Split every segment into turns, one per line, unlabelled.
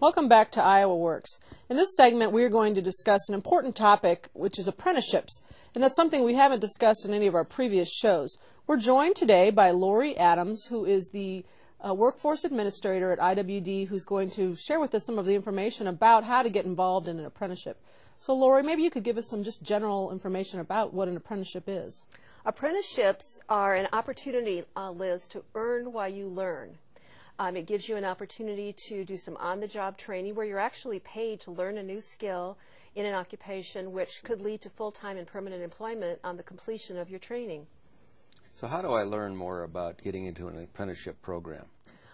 Welcome back to Iowa Works. In this segment, we are going to discuss an important topic, which is apprenticeships, and that's something we haven't discussed in any of our previous shows. We're joined today by Lori Adams, who is the uh, workforce administrator at IWD, who's going to share with us some of the information about how to get involved in an apprenticeship. So, Lori, maybe you could give us some just general information about what an apprenticeship is.
Apprenticeships are an opportunity, uh, Liz, to earn while you learn. Um, it gives you an opportunity to do some on-the-job training where you're actually paid to learn a new skill in an occupation which could lead to full-time and permanent employment on the completion of your training.
So how do I learn more about getting into an apprenticeship program?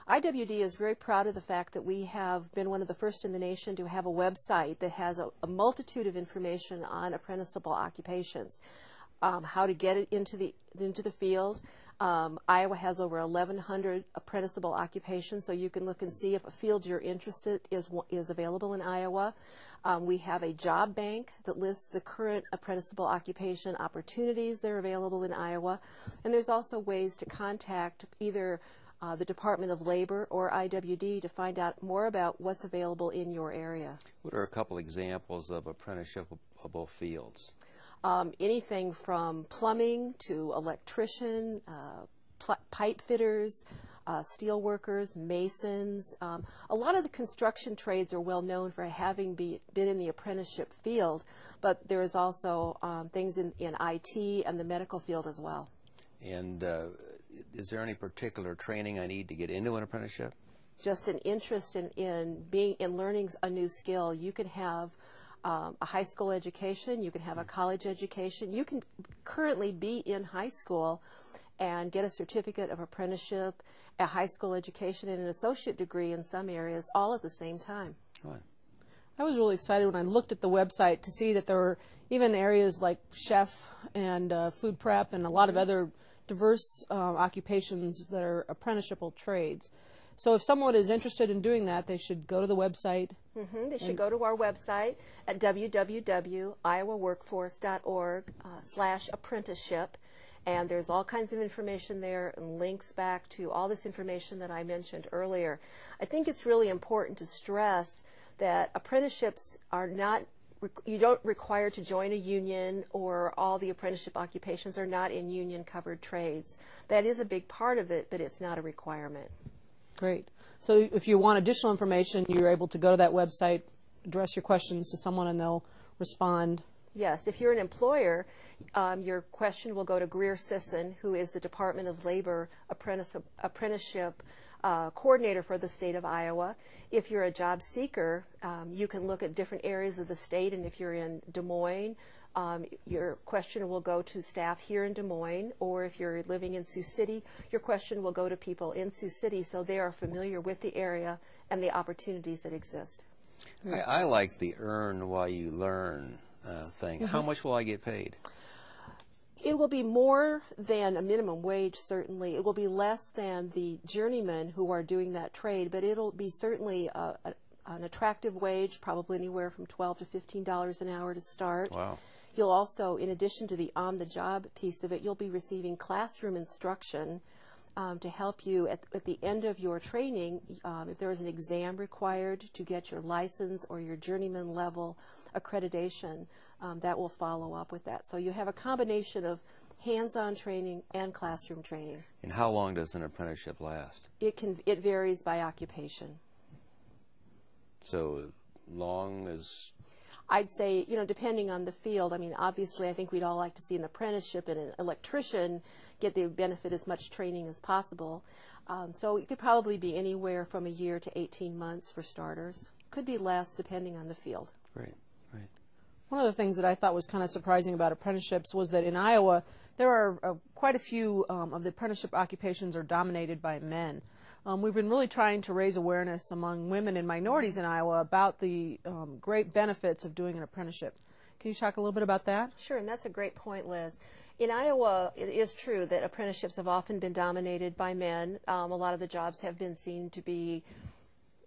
IWD is very proud of the fact that we have been one of the first in the nation to have a website that has a, a multitude of information on apprenticeable occupations, um, how to get it into the into the field, um, Iowa has over 1,100 apprenticeable occupations, so you can look and see if a field you're interested is is available in Iowa. Um, we have a job bank that lists the current apprenticeable occupation opportunities that are available in Iowa, and there's also ways to contact either uh, the Department of Labor or IWD to find out more about what's available in your area.
What are a couple examples of apprenticeshipable fields?
Um, anything from plumbing to electrician, uh, pipe fitters, uh, steel workers, masons. Um, a lot of the construction trades are well known for having be, been in the apprenticeship field, but there is also um, things in, in IT and the medical field as well.
And uh, is there any particular training I need to get into an apprenticeship?
Just an interest in, in being in learning a new skill. You can have um, a high school education, you can have a college education. You can currently be in high school and get a certificate of apprenticeship, a high school education, and an associate degree in some areas all at the same time.
Right.
I was really excited when I looked at the website to see that there were even areas like chef and uh, food prep and a lot of other diverse uh, occupations that are apprenticeshipable trades. So if someone is interested in doing that, they should go to the website.
Mm-hmm. They should go to our website at www.iowaworkforce.org uh, slash apprenticeship. And there's all kinds of information there and links back to all this information that I mentioned earlier. I think it's really important to stress that apprenticeships are not you don't require to join a union or all the apprenticeship occupations are not in union covered trades. That is a big part of it, but it's not a requirement.
Great. So if you want additional information, you're able to go to that website, address your questions to someone, and they'll respond.
Yes, if you're an employer, um, your question will go to Greer Sisson, who is the Department of Labor apprentice, apprenticeship uh, coordinator for the state of Iowa. If you're a job seeker, um, you can look at different areas of the state, and if you're in Des Moines, um, your question will go to staff here in Des Moines, or if you're living in Sioux City, your question will go to people in Sioux City so they are familiar with the area and the opportunities that exist.
I, I like the earn while you learn uh, thing. Mm-hmm. How much will I get paid?
It will be more than a minimum wage, certainly. It will be less than the journeymen who are doing that trade, but it'll be certainly a, a, an attractive wage, probably anywhere from 12 to $15 an hour to start.
Wow.
You'll also, in addition to the on-the-job piece of it, you'll be receiving classroom instruction um, to help you at, at, the end of your training. Um, if there is an exam required to get your license or your journeyman level accreditation, um, that will follow up with that. So you have a combination of hands-on training and classroom training.
And how long does an apprenticeship last?
It can it varies by occupation.
So long as
I'd say, you know, depending on the field, I mean, obviously, I think we'd all like to see an apprenticeship and an electrician get the benefit as much training as possible. Um, so it could probably be anywhere from a year to 18 months for starters. Could be less depending on the field.
Right, right.
One of the things that I thought was kind of surprising about apprenticeships was that in Iowa, there are uh, quite a few um, of the apprenticeship occupations are dominated by men. Um, we've been really trying to raise awareness among women and minorities in Iowa about the um, great benefits of doing an apprenticeship. Can you talk a little bit about that?
Sure, and that's a great point, Liz. In Iowa, it is true that apprenticeships have often been dominated by men. Um, a lot of the jobs have been seen to be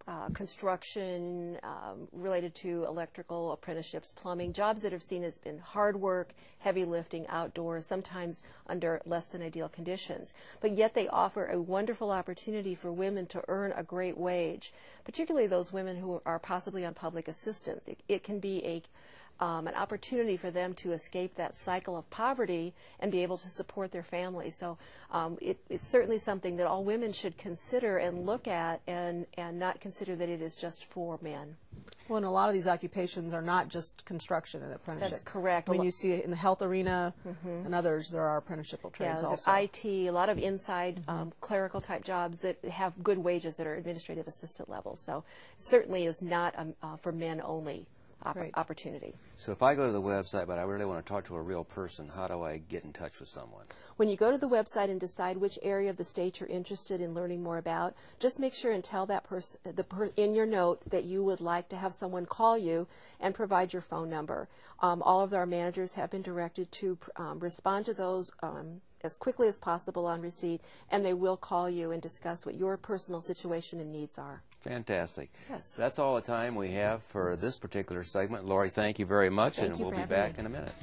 uh, construction, um, related to electrical apprenticeships, plumbing, jobs that have seen has been hard work, heavy lifting, outdoors, sometimes under less than ideal conditions. But yet they offer a wonderful opportunity for women to earn a great wage, particularly those women who are possibly on public assistance. It, it can be a um, an opportunity for them to escape that cycle of poverty and be able to support their families. So um, it, it's certainly something that all women should consider and look at and, and not consider that it is just for men.
Well, and a lot of these occupations are not just construction and apprenticeship.
That's correct.
I mean, you see it in the health arena and others, there are apprenticeship trades
Yeah,
also.
IT, a lot of inside um, clerical type jobs that have good wages that are administrative assistant level. So certainly is not um, uh, for men only opp-
Great.
opportunity.
So if I go to the website, but I really want to talk to a real person, how do I get in touch with someone?
When you go to the website and decide which area of the state you're interested in learning more about, just make sure and tell that person the per, in your note that you would like to have someone call you and provide your phone number. Um, all of our managers have been directed to um, respond to those um, as quickly as possible on receipt, and they will call you and discuss what your personal situation and needs are.
Fantastic.
Yes.
That's all the time we have for this particular segment. Lori, thank you very much,
Thank
and we'll be back
me.
in a minute.